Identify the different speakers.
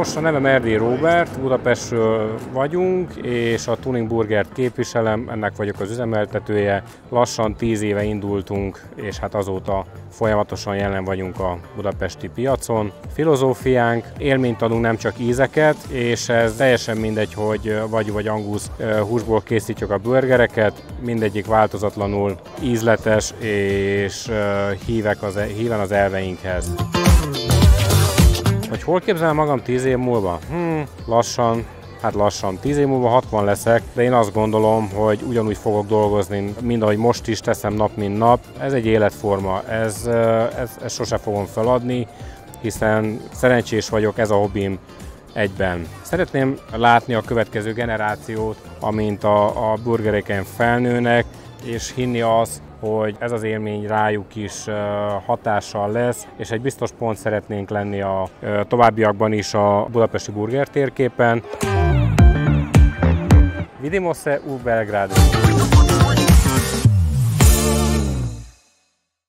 Speaker 1: Nos, a nevem Erdély Robert, Budapestről vagyunk, és a Tuning Burgert képviselem, ennek vagyok az üzemeltetője. Lassan 10 éve indultunk, és hát azóta folyamatosan jelen vagyunk a budapesti piacon. Filozófiánk, élményt adunk nem csak ízeket, és ez teljesen mindegy, hogy vagy vagy angusz húsból készítjük a burgereket, mindegyik változatlanul ízletes, és hívek az, híven az elveinkhez. Hogy hol képzelem magam 10 év múlva? Hmm, lassan, hát lassan, 10 év múlva 60 leszek, de én azt gondolom, hogy ugyanúgy fogok dolgozni, mint ahogy most is teszem nap, mint nap. Ez egy életforma, ez, ez, ez sose fogom feladni, hiszen szerencsés vagyok, ez a hobbim egyben. Szeretném látni a következő generációt, amint a, a burgereken felnőnek, és hinni azt, hogy ez az élmény rájuk is hatással lesz, és egy biztos pont szeretnénk lenni a továbbiakban is a budapesti burger térképen. Vidimo se u Belgradu.